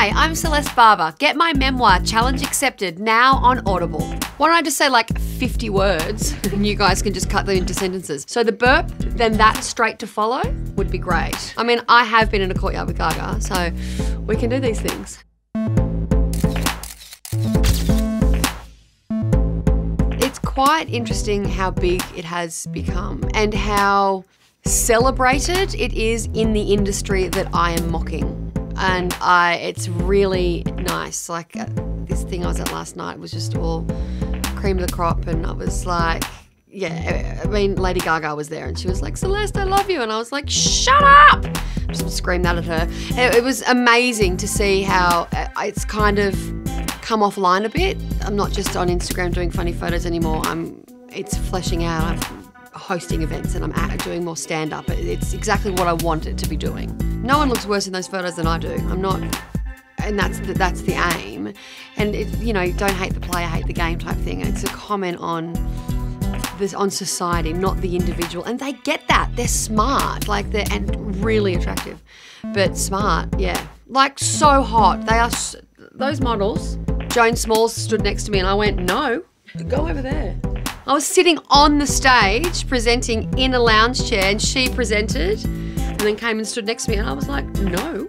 Hi, I'm Celeste Barber. Get my memoir, Challenge Accepted, now on Audible. Why don't I just say like 50 words and you guys can just cut them into sentences? So the burp, then that straight to follow would be great. I mean, I have been in a courtyard with Gaga, so we can do these things. It's quite interesting how big it has become and how celebrated it is in the industry that I am mocking and I it's really nice. Like uh, this thing I was at last night was just all cream of the crop, and I was like. Yeah, I mean, Lady Gaga was there and she was like, Celeste, I love you. And I was like, shut up! Just screamed that at her. It, it was amazing to see how uh, it's kind of come offline a bit. I'm not just on Instagram doing funny photos anymore. I'm, it's fleshing out. I'm hosting events and I'm at doing more stand up. It's exactly what I want it to be doing. No one looks worse in those photos than I do. I'm not, and that's the, that's the aim. And it, you know, don't hate the player, hate the game type thing. It's a comment on this on society, not the individual. And they get that. They're smart, like they're and really attractive, but smart. Yeah, like so hot. They are those models. Joan Smalls stood next to me, and I went, "No, go over there." I was sitting on the stage presenting in a lounge chair, and she presented and then came and stood next to me, and I was like, no.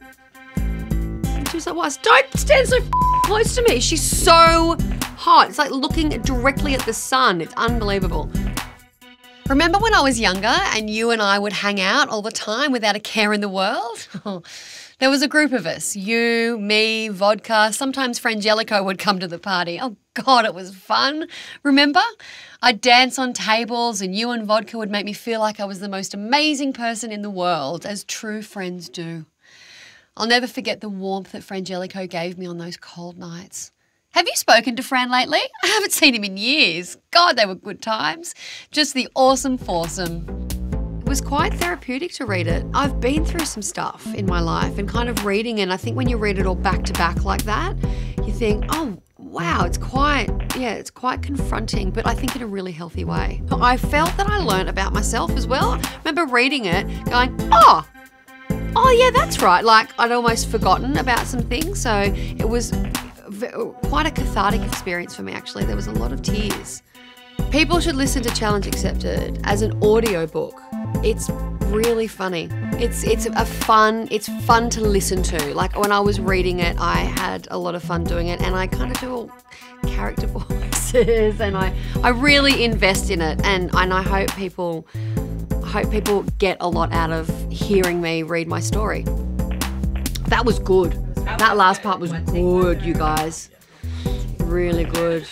And she was like, "What? Don't stand so close to me. She's so hot. It's like looking directly at the sun. It's unbelievable. Remember when I was younger and you and I would hang out all the time without a care in the world? Oh, there was a group of us you, me, vodka. Sometimes Frangelico would come to the party. Oh, God, it was fun. Remember? I'd dance on tables, and you and vodka would make me feel like I was the most amazing person in the world, as true friends do. I'll never forget the warmth that Frangelico gave me on those cold nights. Have you spoken to Fran lately? I haven't seen him in years. God, they were good times. Just the awesome foursome. It was quite therapeutic to read it. I've been through some stuff in my life and kind of reading it, I think when you read it all back to back like that, you think, oh, wow, it's quite, yeah, it's quite confronting, but I think in a really healthy way. I felt that I learned about myself as well. I remember reading it, going, oh, oh yeah, that's right. Like I'd almost forgotten about some things. So it was quite a cathartic experience for me, actually. There was a lot of tears. People should listen to Challenge Accepted as an audiobook. It's really funny. It's it's a fun it's fun to listen to. Like when I was reading it, I had a lot of fun doing it, and I kind of do all character voices, and I I really invest in it, and and I hope people I hope people get a lot out of hearing me read my story. That was good. That last part was good, you guys. Really good.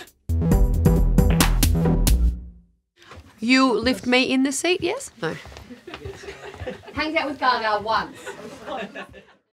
You lift me in the seat, yes? No. Hangs out with Gaga once.